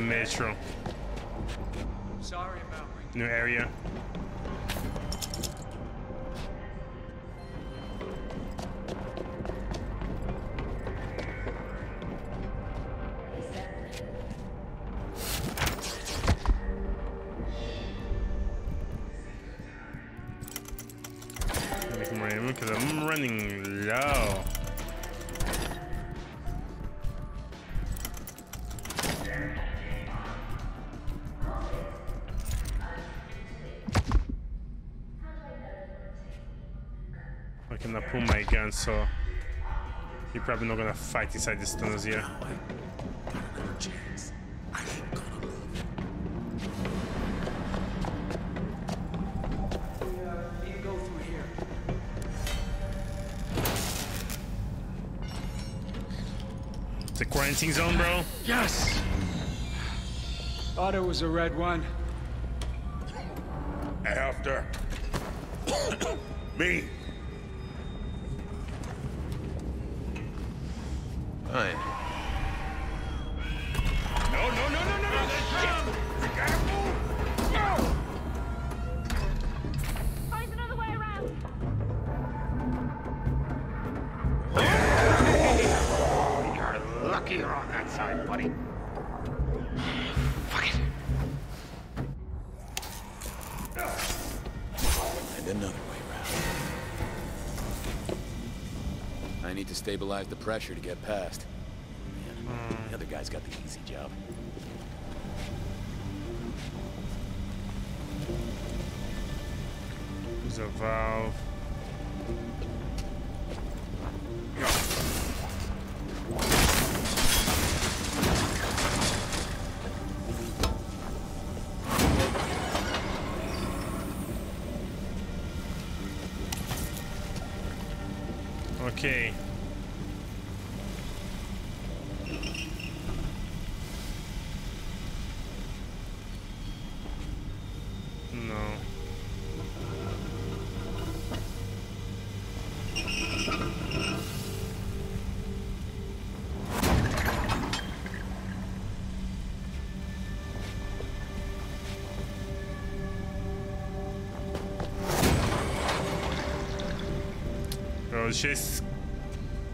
metro. Sorry, Mallory. New area. Pull so you're probably not gonna fight inside the tunnels here. Need to go through here. It's a quarantine zone, bro. Yes! Thought it was a red one. After. Me. Pressure to get past. Man, the other guy's got the easy job. There's a valve. Okay.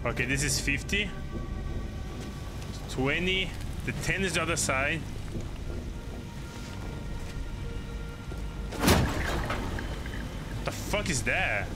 Okay, this is 50. 20. The 10 is the other side. What the fuck is that?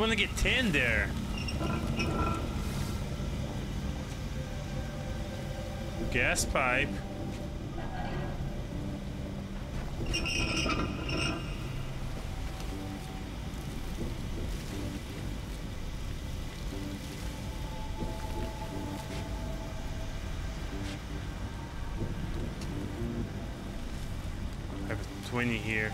I gonna get 10 there? Gas pipe. I have a 20 here.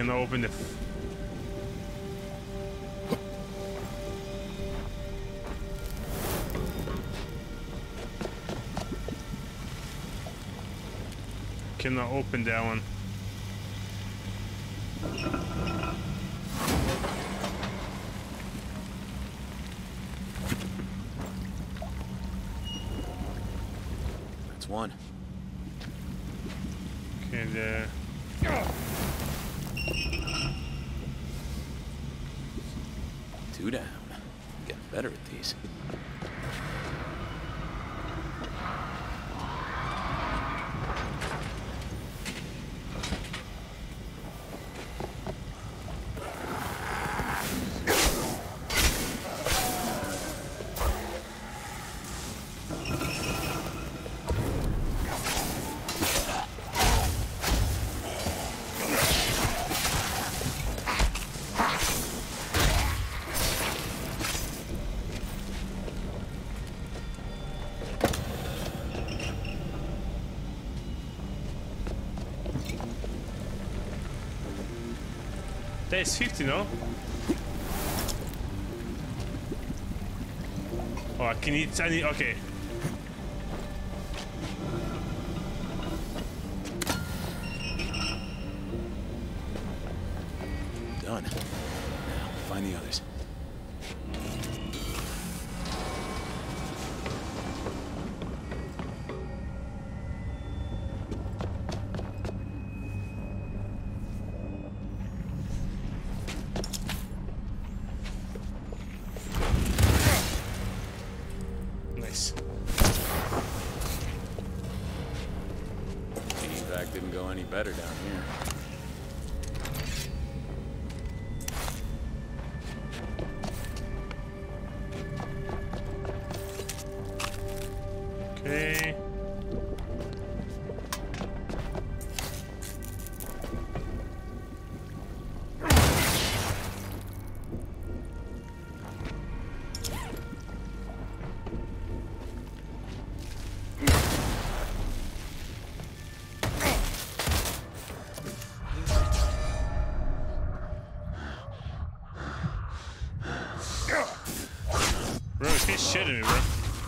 Can I open the... I open that one? That is 50, no? Oh, I can eat... Need... Okay. Done. Now, find the others.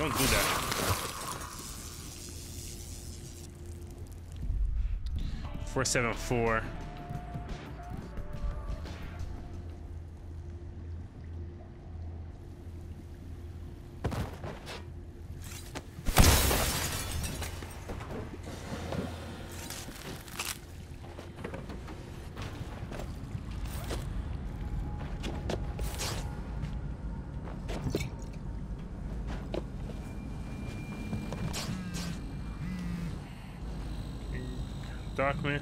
Don't do that. Four seven four. Dock me.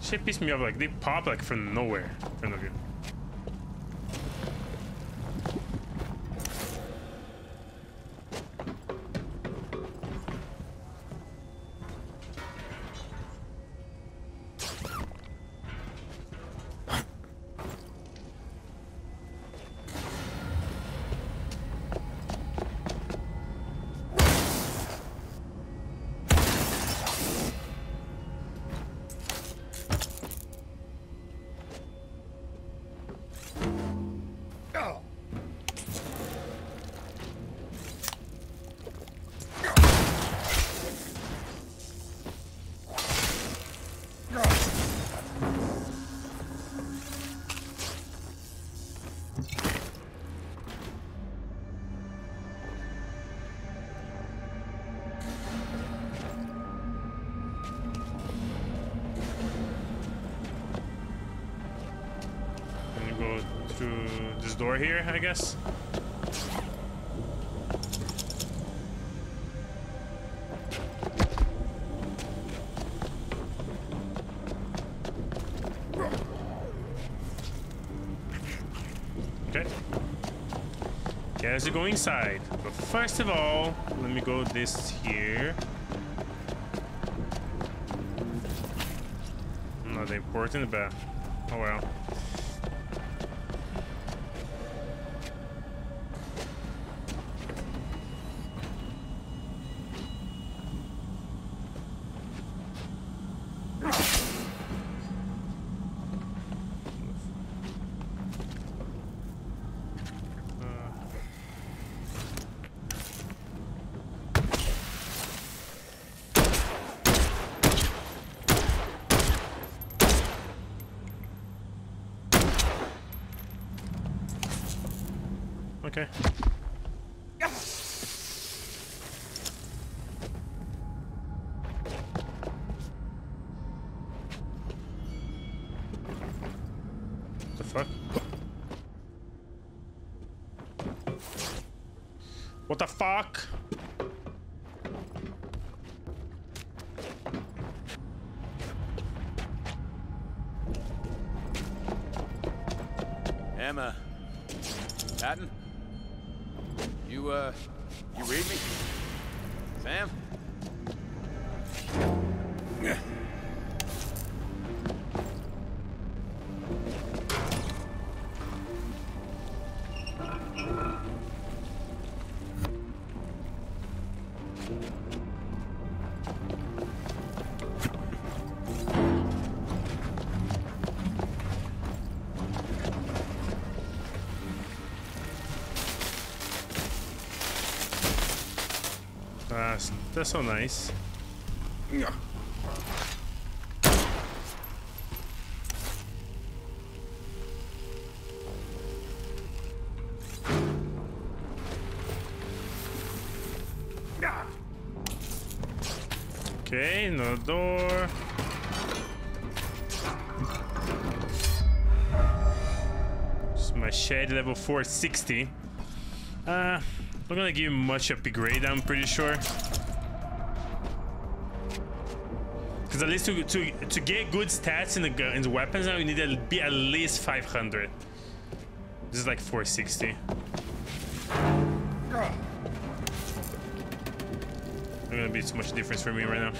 Shit pissed me off, like they pop like from nowhere in front of door here, I guess. Okay. Guess you go inside. But first of all, let me go this here. Not important, but oh well. Fuck? Emma. Patton? You, uh, you read me? Sam? That's, that's so nice. Okay, no door. It's my shed level 460. Uh, not gonna give much upgrade, I'm pretty sure. At least to, to to get good stats in the gu- in the weapons now, you need to be at least 500. This is like 460. Not gonna be too much difference for me right now.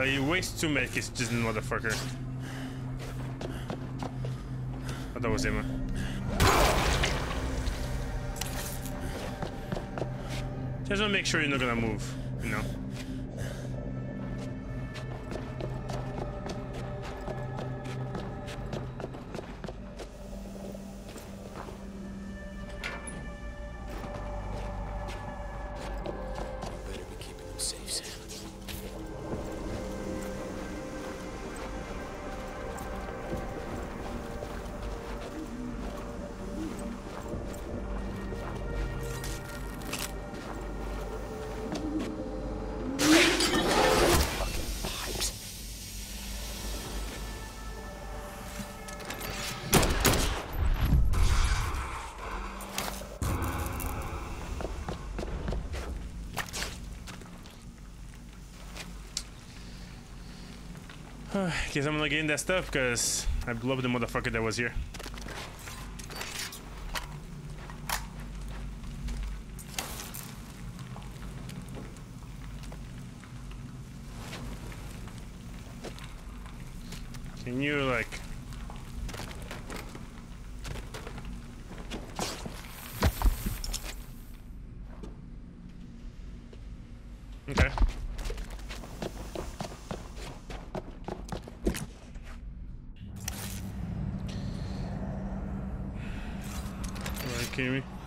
Uh, you waste two medkits just motherfucker. I thought it was him. Just wanna make sure you're not gonna move, Guess I'm gonna get in that stuff because I blew up the motherfucker that was here. Can you like Okay. Kidding me?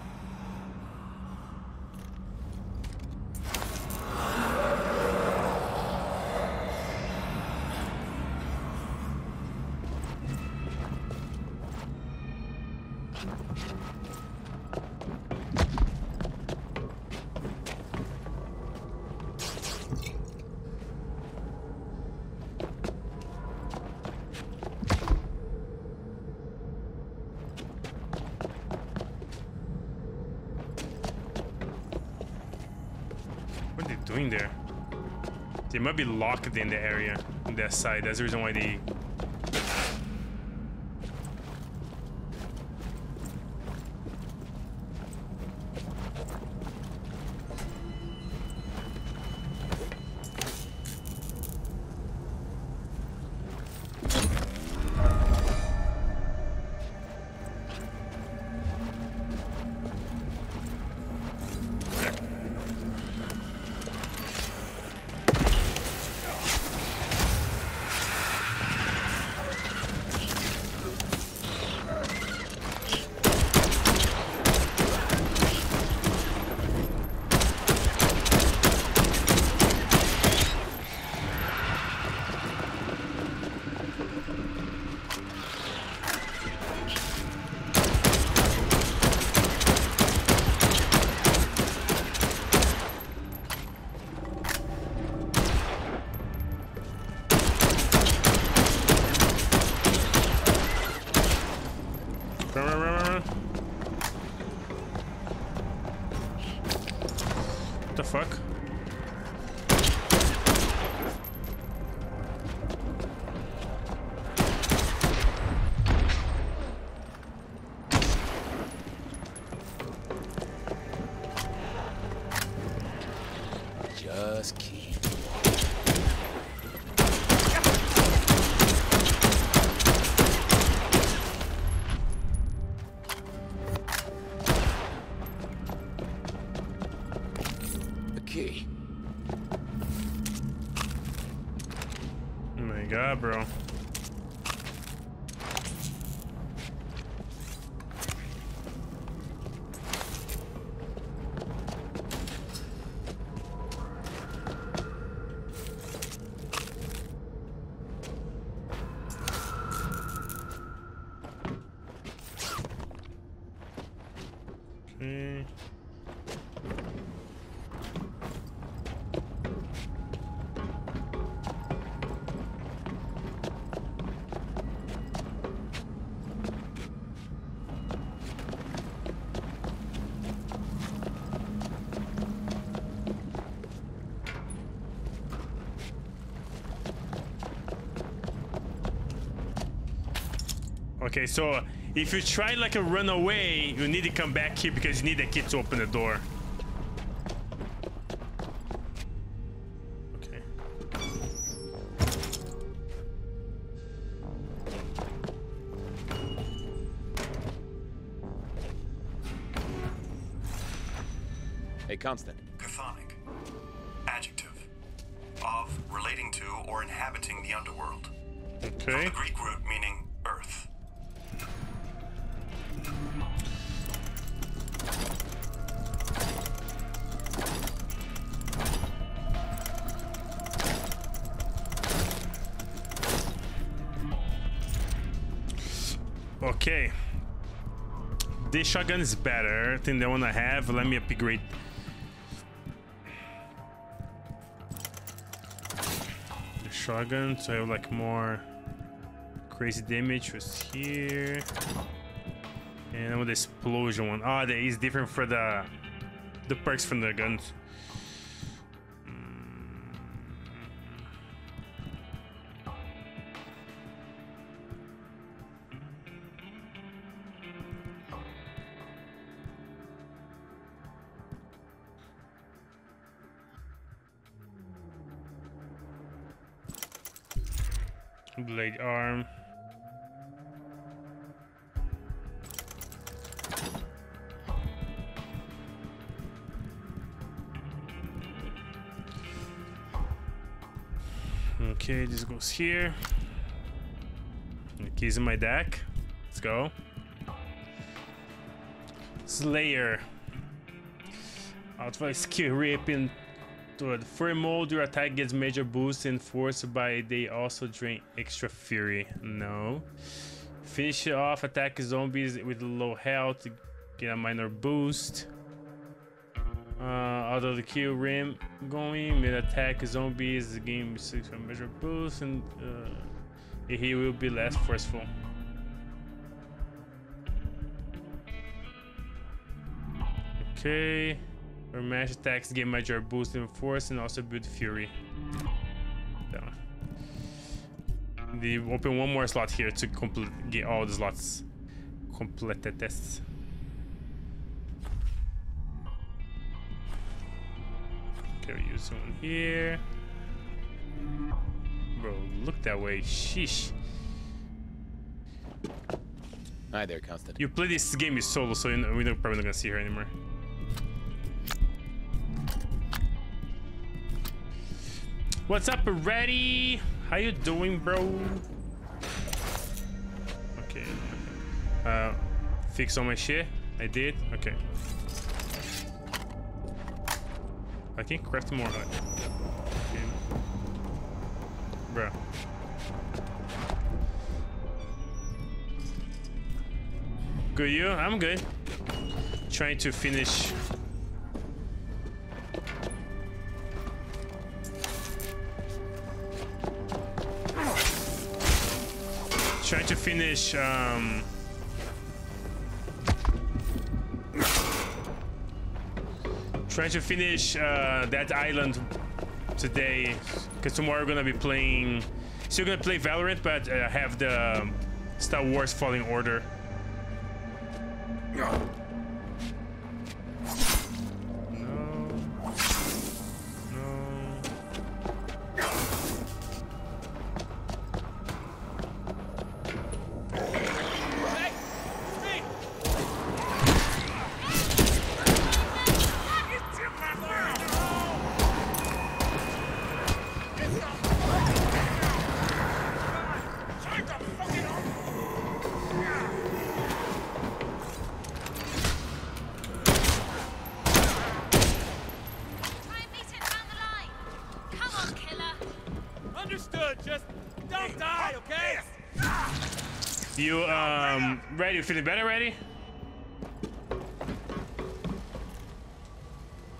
There? They might be locked in the area that side. That's the reason why they. Key. Oh my god, bro. Okay, so if you try like a run away, you need to come back here because you need the kid to open the door. Okay. Hey, Constant. Shotgun is better than the one I have. Let me upgrade. The shotgun, so I have like more crazy damage was here. And with the explosion one. Ah, that is different for the the perks from the guns. Blade arm. Okay, this goes here. The keys in my deck. Let's go. Slayer. Ultimate skill ripping to the fury mode, your attack gets major boost in force, but they also drain extra fury. No. Finish off, attack zombies with low health get a minor boost. Uh, although the kill rim going, mid attack zombies gain six major boost, and uh, he will be less forceful. Okay. Or mash attacks give major boost in force and also build fury. Down. The open one more slot here to complete get all the slots completed tests. Okay, we use one here. Bro, look that way. Sheesh. Hi there, Constant. You play this game is solo, so you know, we're probably not gonna see her anymore. What's up, ready? How you doing, bro? Okay. Uh, fix all my shit. I did. Okay. I can craft more. Okay. Bro. Good, you? I'm good. Trying to finish. Finish. Um, trying to finish uh, that island today, because tomorrow we're gonna be playing. Still gonna play Valorant, but uh, have the Star Wars Fallen Order. You feeling better? Ready?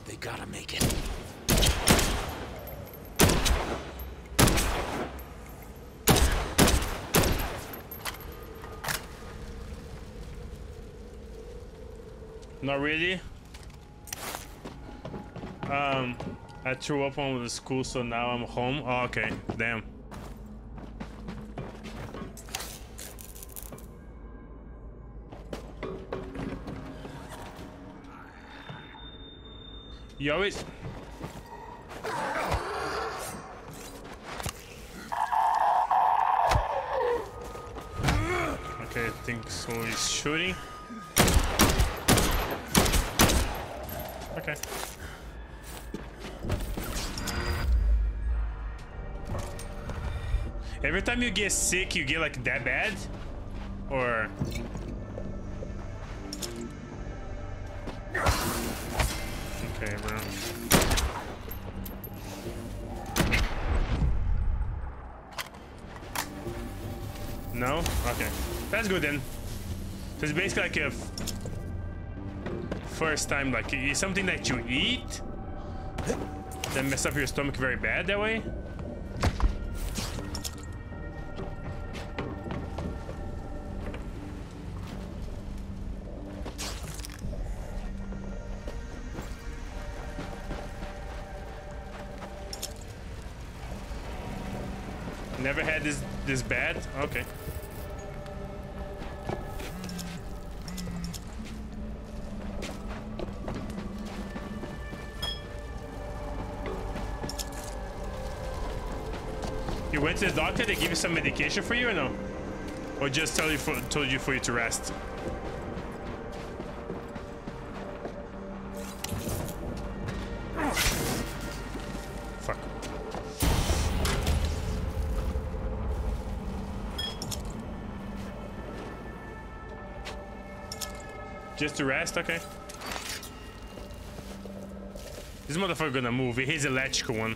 They gotta make it. Not really. Um, I threw up on the school, so now I'm home. Oh, okay. Damn. You always. Okay, I think so. He's shooting. Okay. Every time you get sick, you get like that bad? Or. Basically like a first time, like it's something that you eat that mess up your stomach very bad that way. Never had this this bad. Okay. To the doctor. They give you some medication for you or no? Or just tell you for, told you for you to rest? Fuck. Just to rest, okay. This motherfucker gonna move. He's electrical one.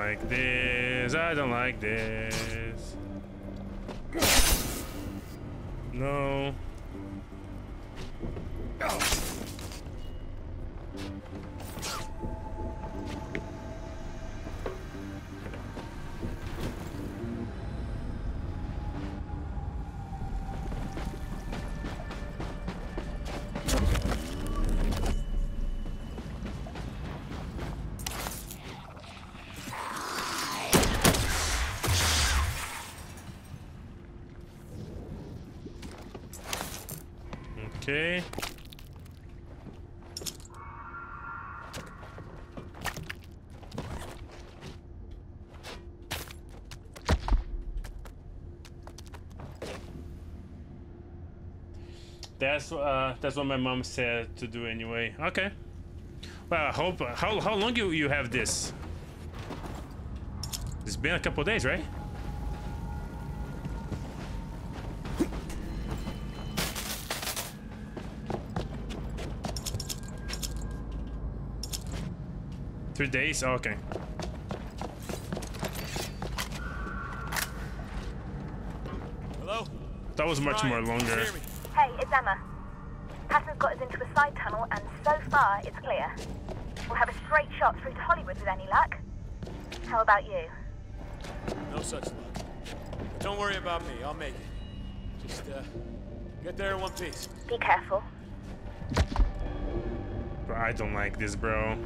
Like this. I don't like this. That's uh that's what my mom said to do anyway. Okay. Well, I hope how how long you you have this? It's been a couple days, right? Three days? Oh, okay. Hello? That was much more Ryan, can you longer. Hey, it's Emma. Tunnel, and so far, it's clear. We'll have a straight shot through to Hollywood with any luck. How about you? No such luck. But don't worry about me. I'll make it. Just, uh, get there in one piece. Be careful. Bro, I don't like this, bro.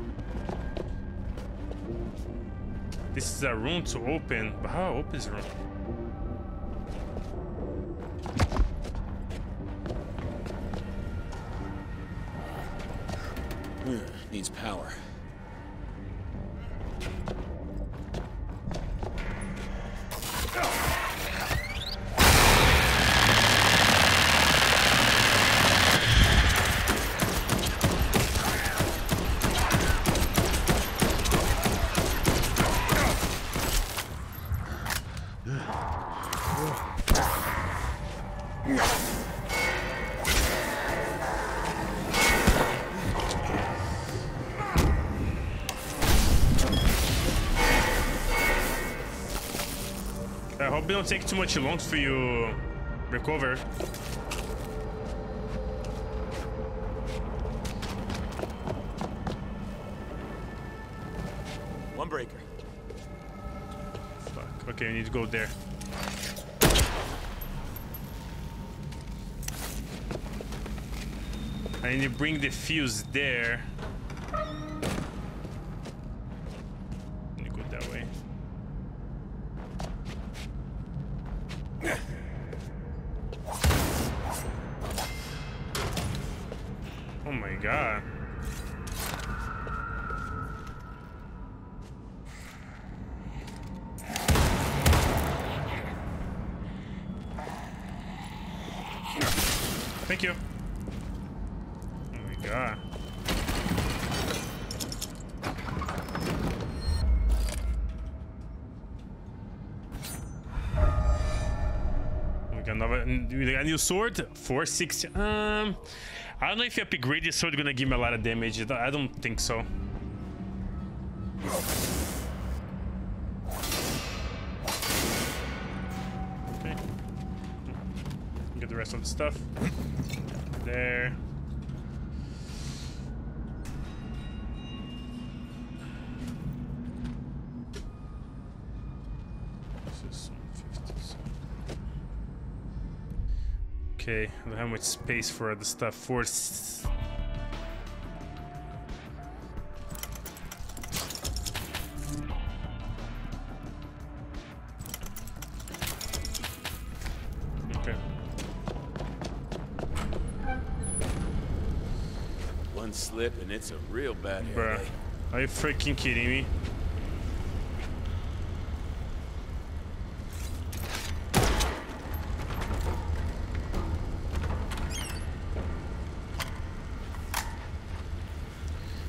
This is a room to open, but how open is the room? Needs power. Don't take too much long for you recover. One breaker. Fuck. Okay, I need to go there. I need to bring the fuse there. New sword. 460. Um, I don't know if you upgrade this sword, gonna give me a lot of damage. I don't- I don't think so. Okay. Get the rest of the stuff. There. Okay, I don't have much space for the stuff. For s- Okay. One slip and it's a real bad Bruh. Are you freaking kidding me?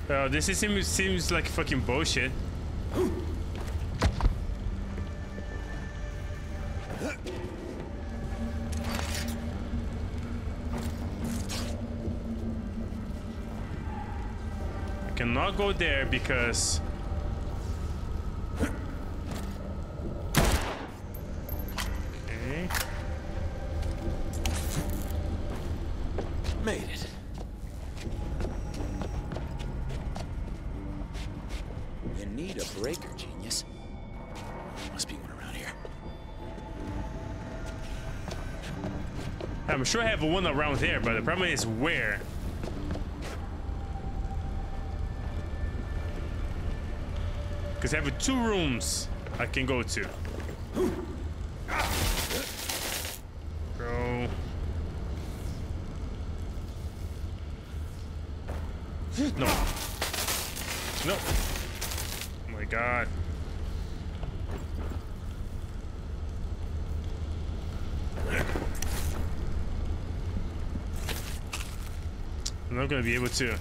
Well, this is, seems, seems like fucking bullshit. I cannot go there because Have one around there, but the problem is where. Because I have two rooms I can go to. Bro. No. No. Oh my god. I'm not gonna be able to.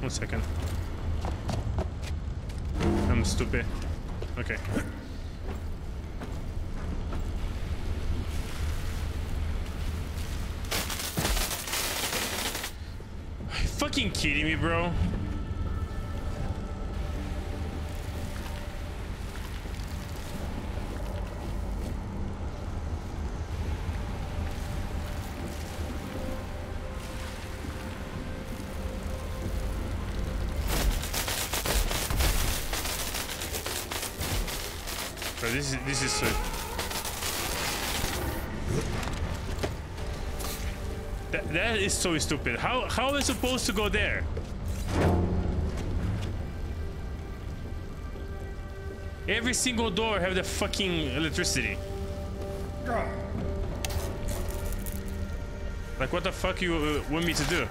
One second. I'm stupid. Okay. Fucking kidding me, bro? This is this is so. That, is so stupid. How how am I supposed to go there? Every single door have the fucking electricity. Like what the fuck you uh, want me to do?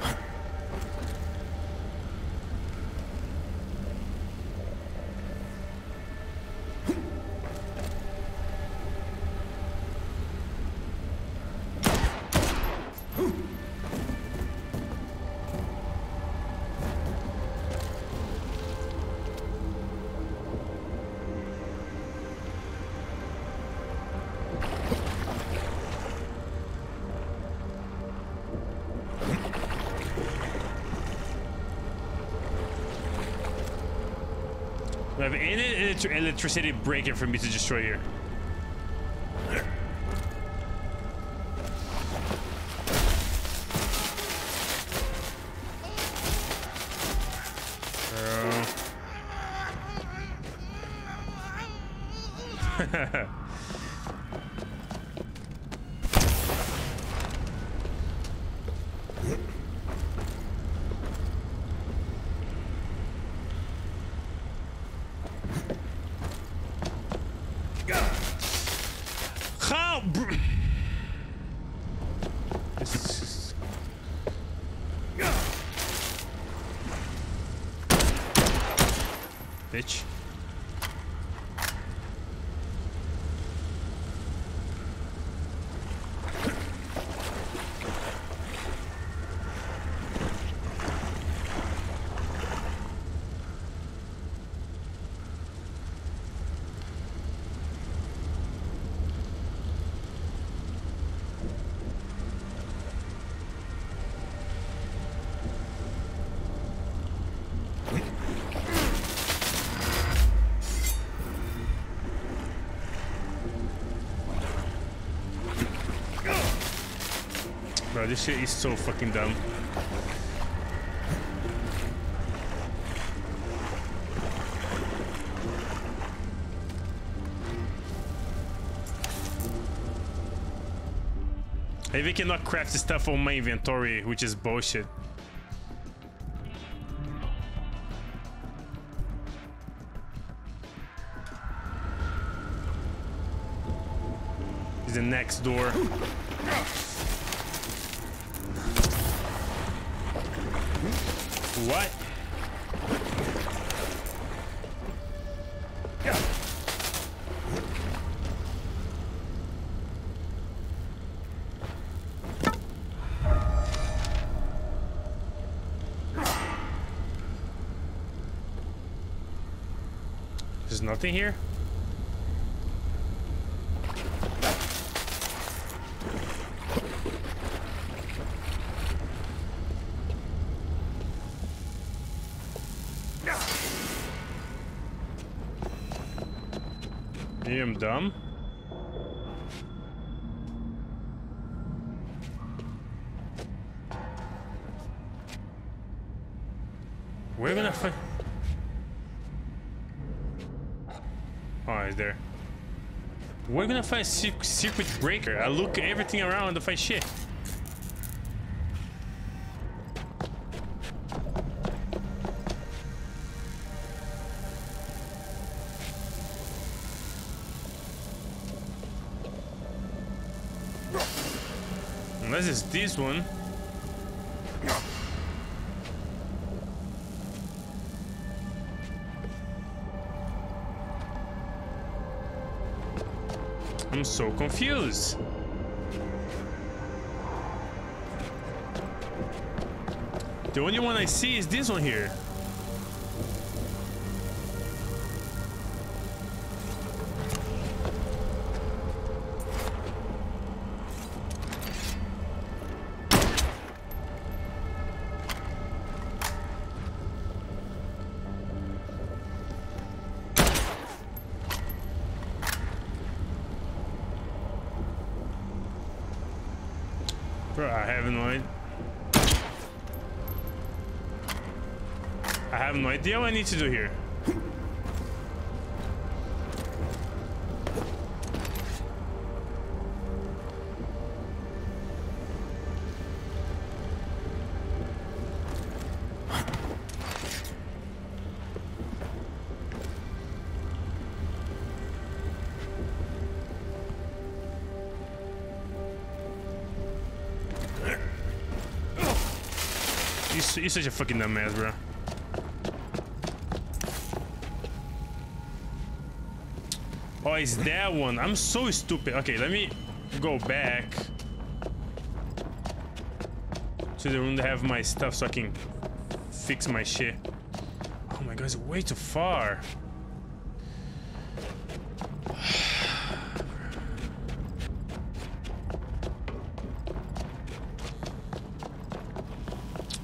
Electricity breaking for me to destroy here. How? This Bitch. This shit is so fucking dumb. I even cannot craft the stuff on my inventory, which is bullshit. Is the next door. Nothing here? I'm dumb? Find secret breaker. I look everything around to find shit. Unless it's this one. I'm so confused. The only one I see is this one here. Idea what I need to do here. You're such a fucking dumbass, bro. Oh, it's that one. I'm so stupid. Okay, let me go back to the room to have my stuff so I can fix my shit. Oh my god, it's way too far.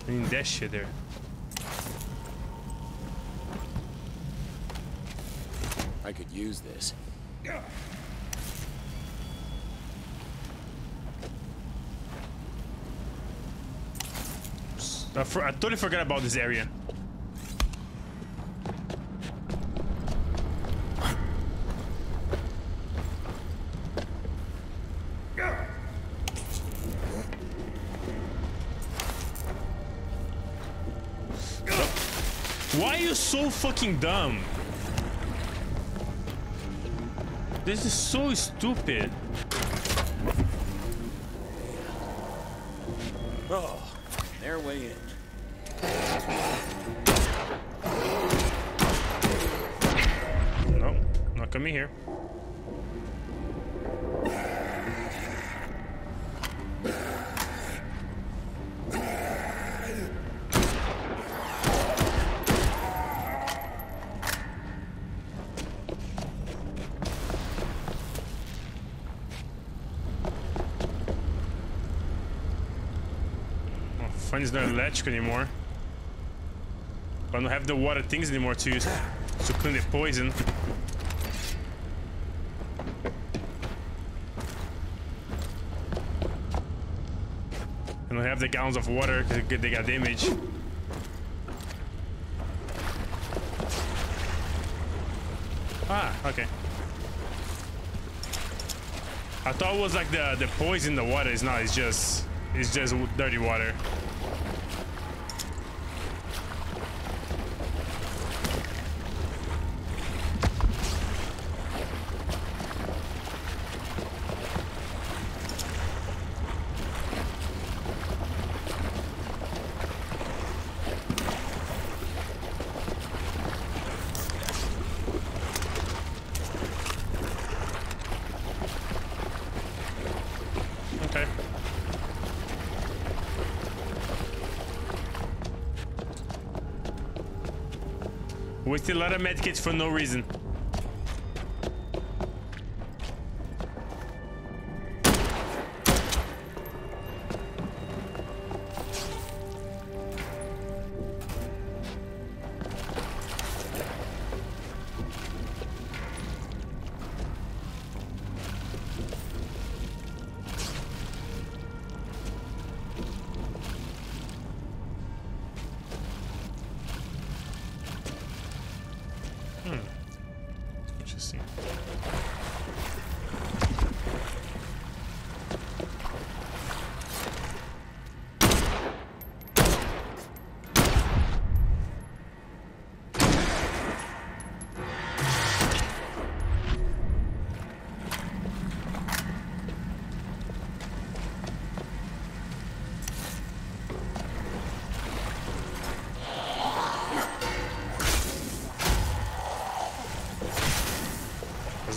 I need that shit there. I could use this. I, I totally forgot about this area. Why are you so fucking dumb? This is so stupid. Oh, their way in. No, not coming here. Is not electric anymore. I don't have the water things anymore to use to clean the poison. I don't have the gallons of water because they got damage. Ah, okay. I thought it was like the the poison in the water. It's not. It's just it's just dirty water. Okay. Wasted a lot medkits for no reason.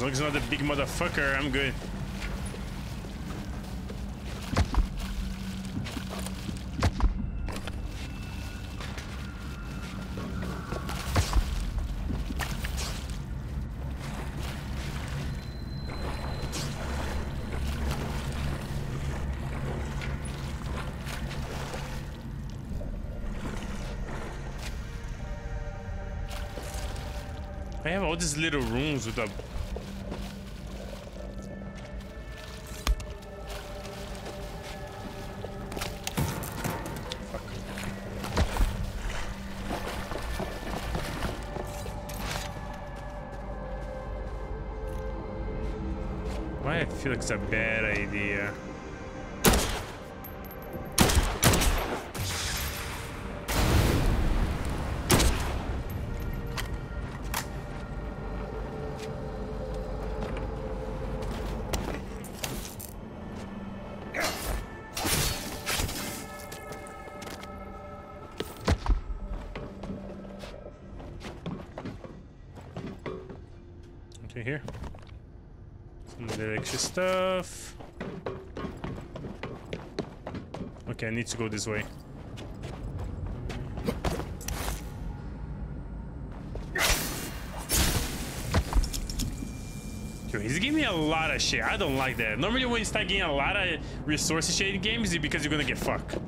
As long as it's not a big motherfucker, I'm good. I have all these little rooms with a Feel like it's a bad idea. Stuff. Okay, I need to go this way. Yo, he's giving me a lot of shit. I don't like that. Normally when you start getting a lot of resources in games, it's because you're gonna get fucked.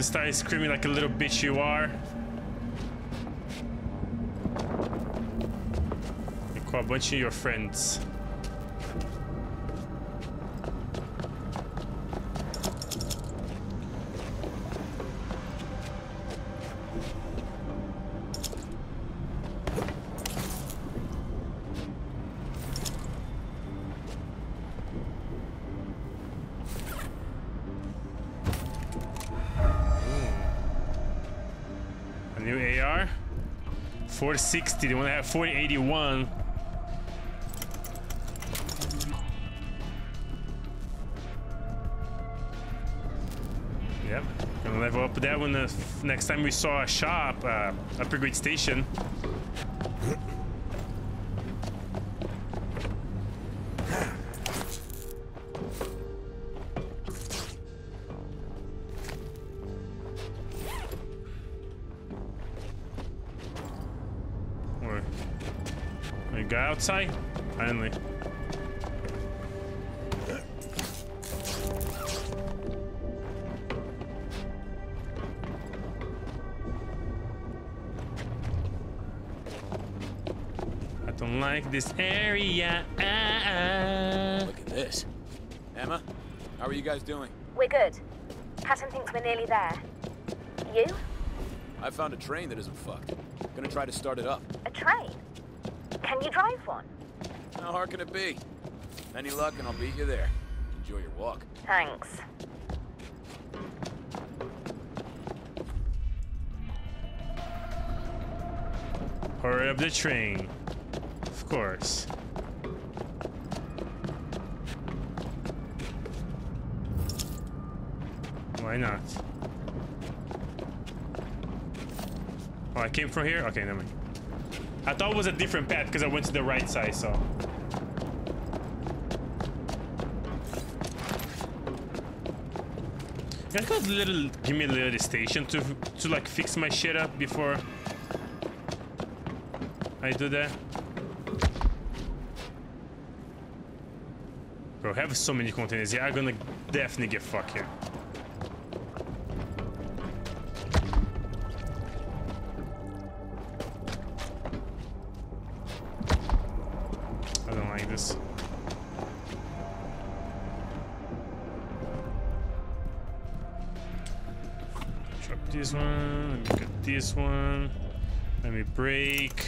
You start screaming like a little bitch you are. Call a bunch of your friends. are? 460. The one that had 481. Yep. Gonna level up that one the next time we saw a shop, uh, upgrade station. A guy outside? Finally. I don't like this area. Look at this. Emma, how are you guys doing? We're good. Patton thinks we're nearly there. You? I found a train that isn't fucked. Gonna try to start it up. A train? Can you drive one? How hard can it be? Any luck and I'll beat you there. Enjoy your walk. Thanks. Hurry up the train. Of course. Why not? Oh, I came from here? Okay, never mind. I thought it was a different path because I went to the right side, so. A little, give me a little station to, to like fix my shit up before I do that. Bro, I have so many containers here. I'm gonna definitely get fucked here. Break.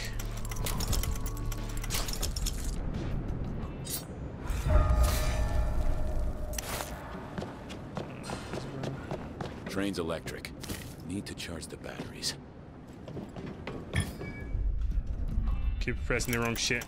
Train's electric. Need to charge the batteries. Keep pressing the wrong shit.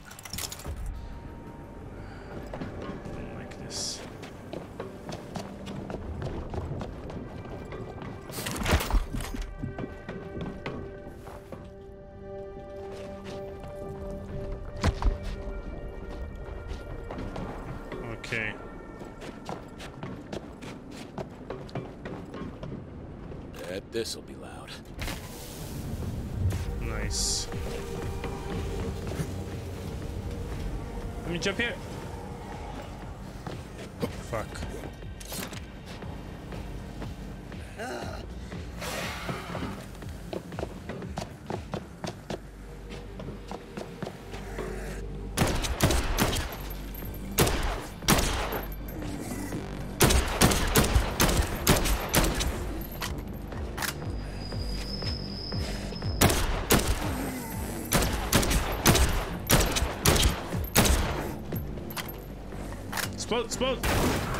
Explode, explode.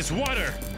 This water.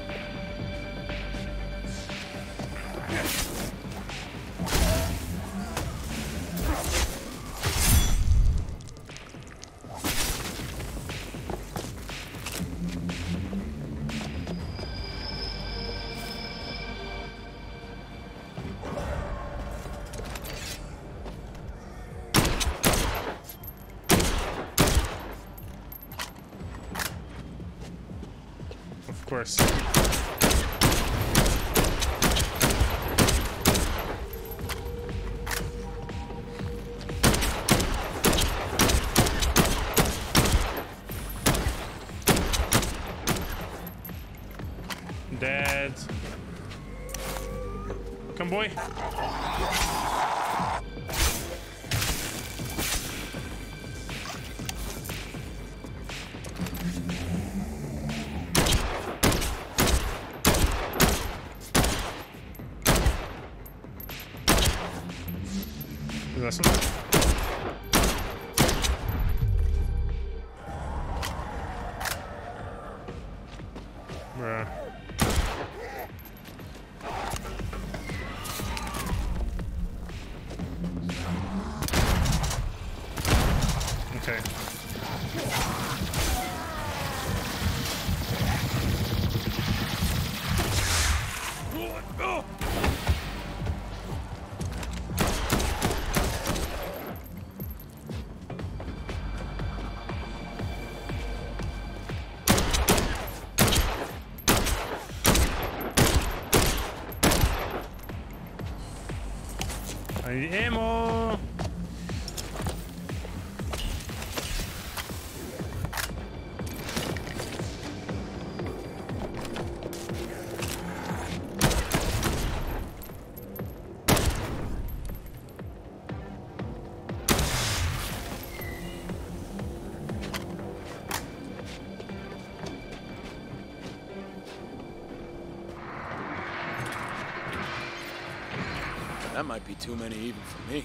I That might be too many even for me.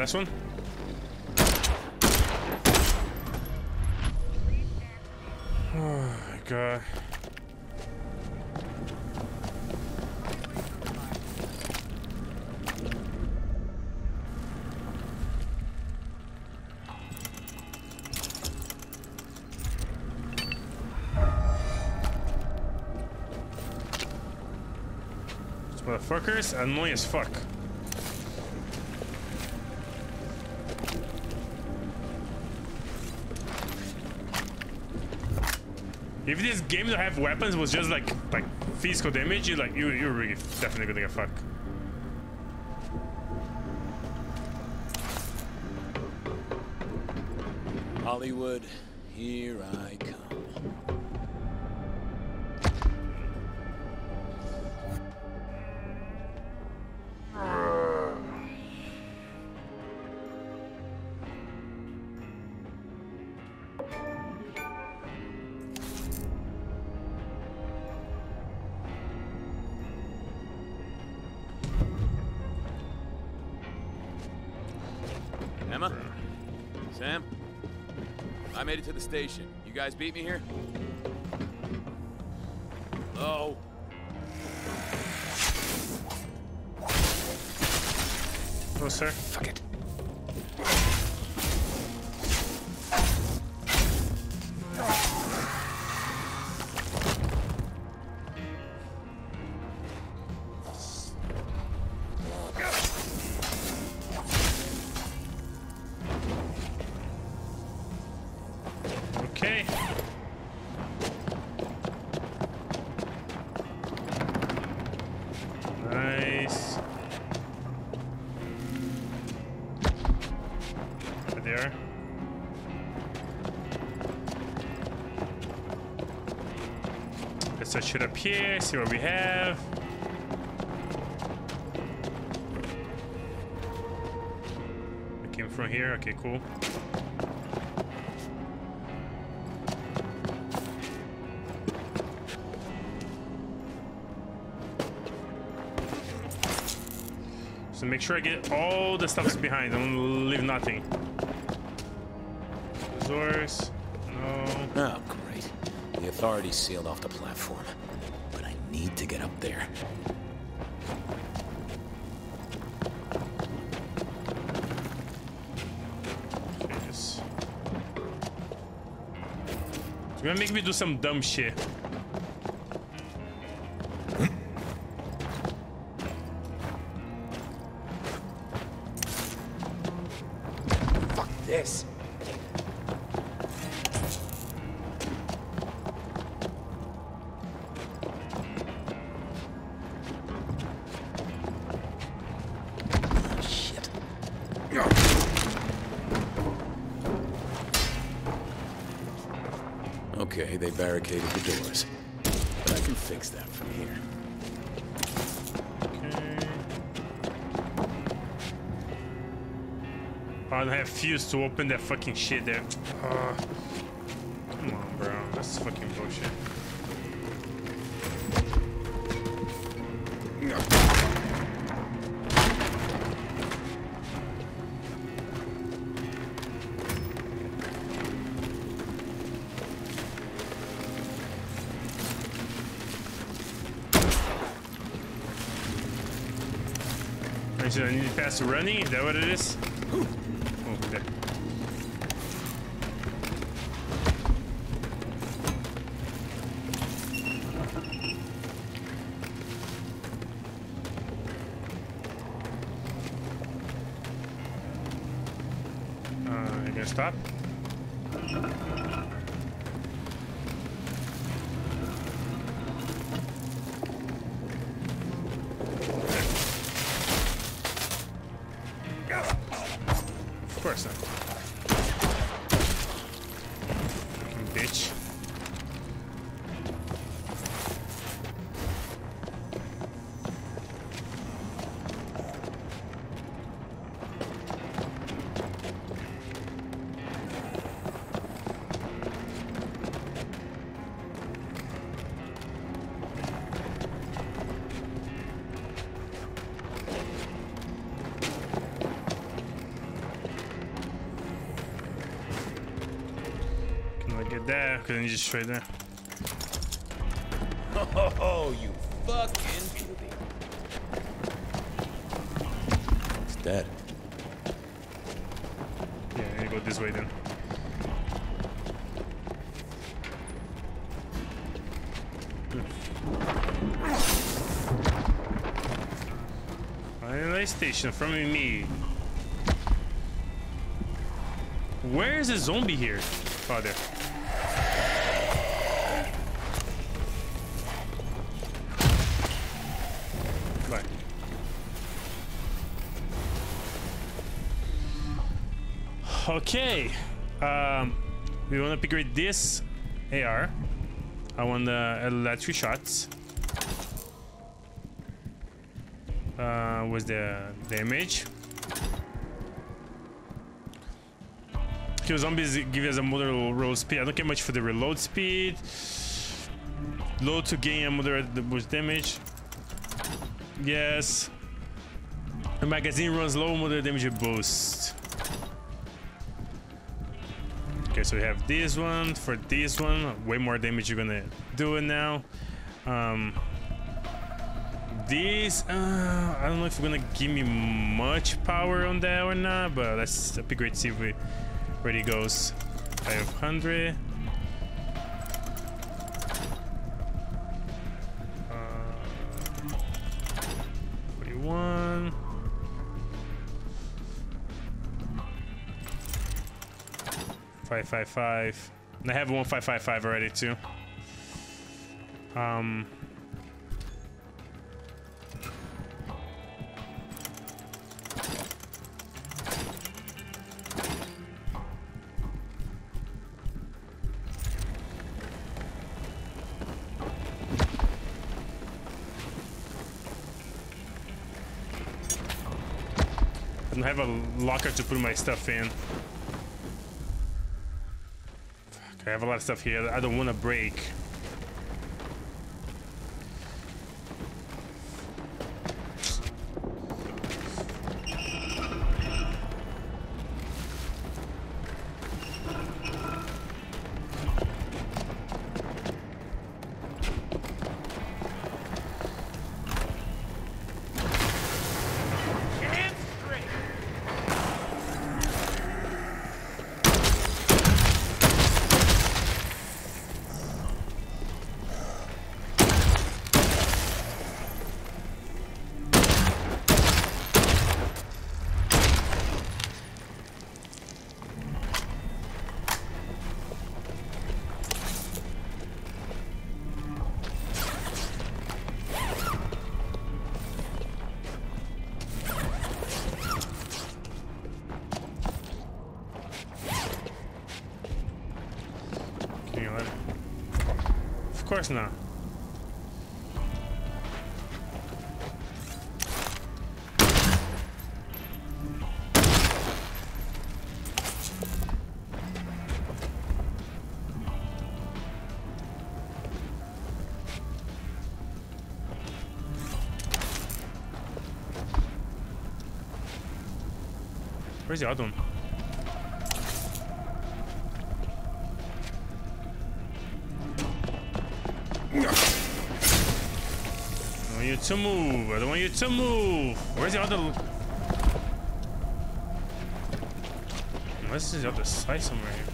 Last one. Oh my god. Annoying as fuck. If this game don't have weapons was just like like physical damage, you like you you're really definitely gonna get fucked. Hollywood, here I station. You guys beat me here? Here, see what we have. I came from here, okay, cool. So make sure I get all the stuffs behind. I don't leave nothing. Resource. No. Oh, great. The authorities sealed off the platform. To get up there. It's gonna make me do some dumb shit. To open that fucking shit there. Uh, come on, bro. That's fucking bullshit. I need to pass the running? Is that what it is? Get that? Couldn't you just straight there? Oh, you fucking beauty. It's dead. Yeah, need go this way then. Island station from me. Where is the zombie here? Oh, there. Okay. Um, we want to upgrade this AR. I want the electric shots. Uh, was the damage? Kill zombies give us a moderate roll speed. I don't care much for the reload speed. Low to gain a moderate boost damage. Yes. The magazine runs low, moderate damage boost. So we have this one for this one. Way more damage you're gonna do it now. Um, these, uh, I don't know if it's gonna give me much power on that or not, but let's upgrade see if we, where it goes. 500. Five five five. And I have a one five five five already too. Um. I don't have a locker to put my stuff in. I have a lot of stuff here that I don't want to break. Course not. Where's to move. I don't want you to move. Where's the other? Unless it's the other side somewhere here.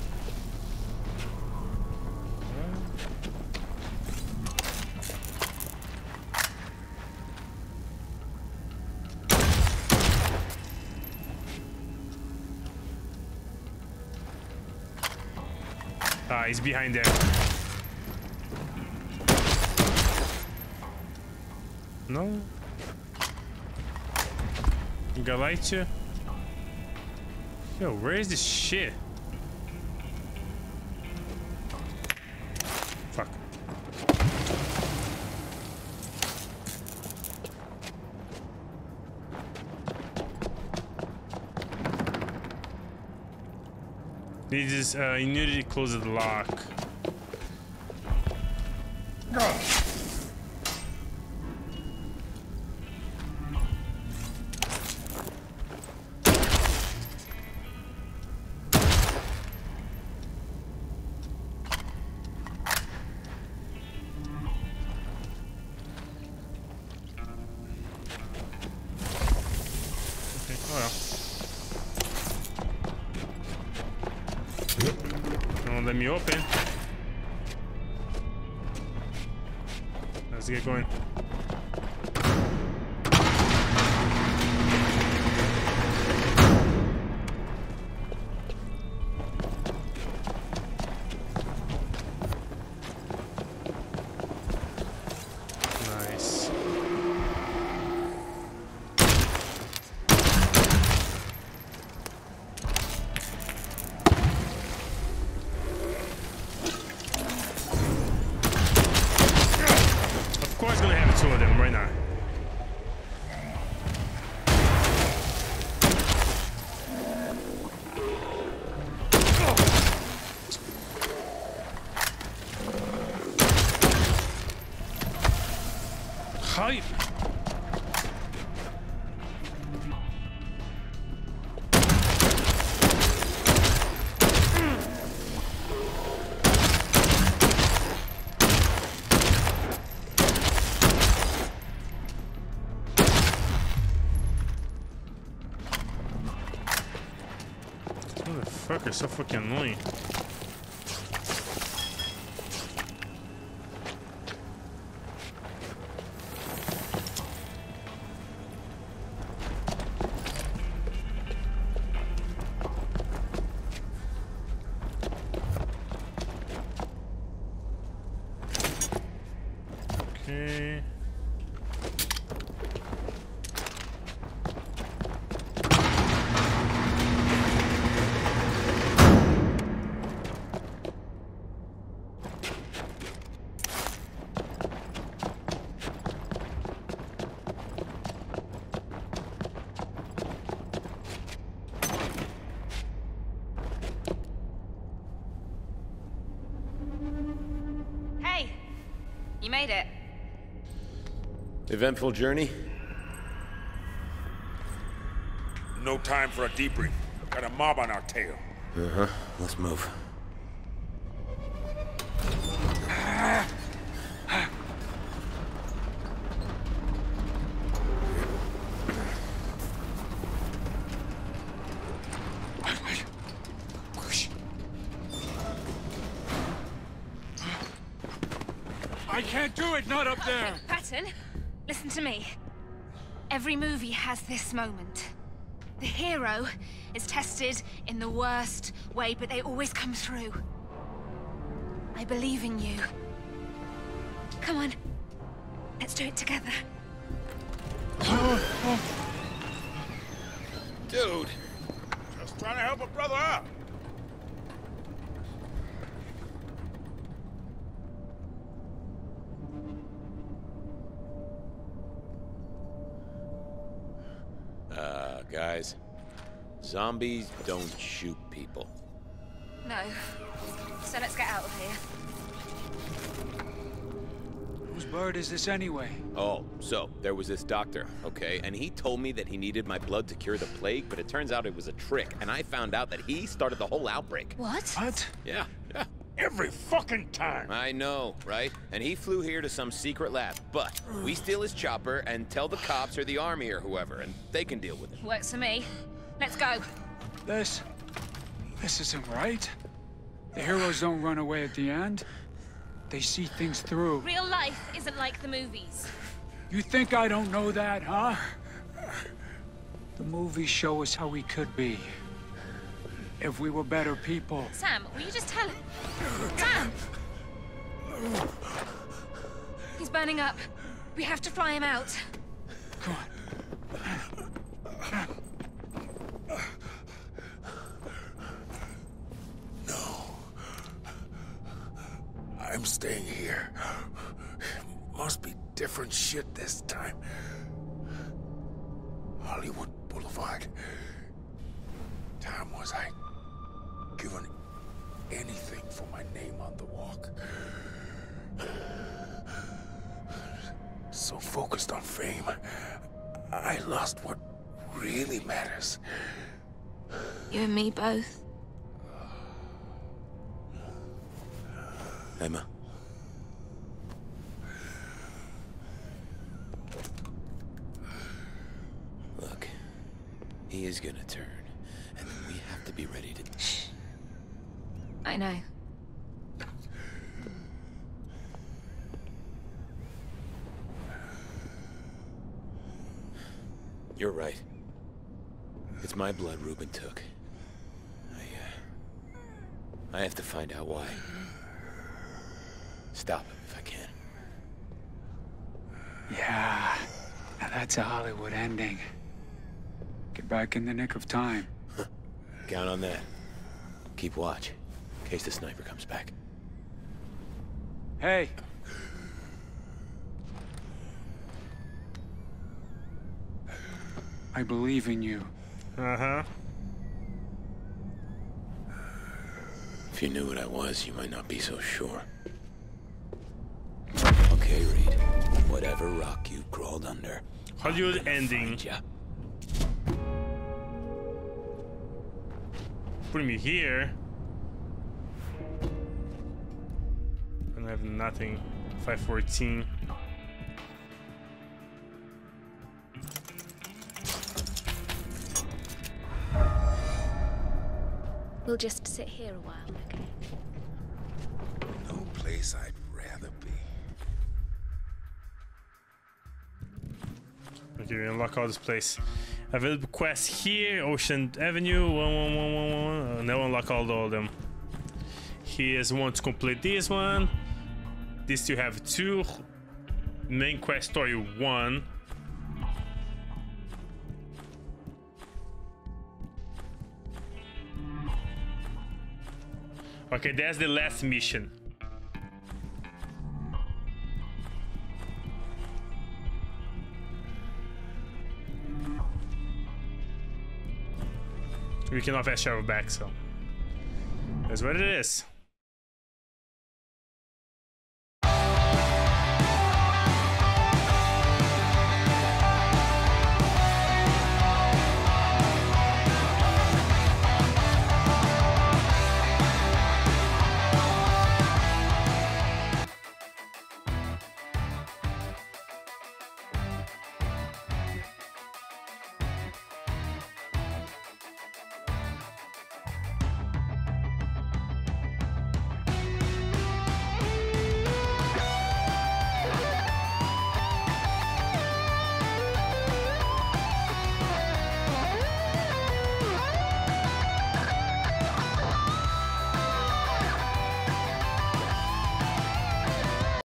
Ah, he's behind there. No. Galatia? Yo, where is this shit? Fuck. This, uh, need to close the lock. Motherfucker, so fucking annoying. Eventful journey? No time for a debrief. Got a mob on our tail. Uh-huh. Let's move. Has this moment. The hero is tested in the worst way, but they always come through. I believe in you. Come on. Let's do it together. Dude, just trying to help a brother out. Guys, zombies don't shoot people. No. So let's get out of here. Whose bird is this anyway? Oh, so there was this doctor, okay, and he told me that he needed my blood to cure the plague, but it turns out it was a trick, and I found out that he started the whole outbreak. What? What? Yeah, yeah. Every fucking time. I know, right? And he flew here to some secret lab, but we steal his chopper and tell the cops or the army or whoever, and they can deal with it. Works for me. Let's go. This. This isn't right. The heroes don't run away at the end. They see things through. Real life isn't like the movies. You think I don't know that, huh? The movies show us how we could be. If we were better people. Sam, will you just tell him? Sam! He's burning up. We have to fly him out. Come on. I'm staying here. It Must be different shit this time. Hollywood Boulevard. Time was I given anything for my name on the walk? So focused on fame, I lost what really matters. You and me both. Emma. Look, he is gonna turn, and then we have to be ready to. I know. You're right. It's my blood Ruben took. I, uh, I have to find out why. Stop him if I can. Yeah. Now that's a Hollywood ending. Get back in the nick of time. Count on that. Keep watch, in case the sniper comes back. Hey. I believe in you. Uh huh. If you knew what I was, you might not be so sure. Whatever rock you crawled under. Hollywood I'm ending. find ya. Putting me here. And I have nothing. 514. We'll just sit here a while, okay? No place I'd rather be. Okay, we unlock all this place. Available quests here, Ocean Avenue, one, one, one, one, one. Uh, now unlock all of them. Here's one to complete this one. These two have two. Main quest story one. Okay, that's the last mission. We cannot fast travel back, so that's what it is.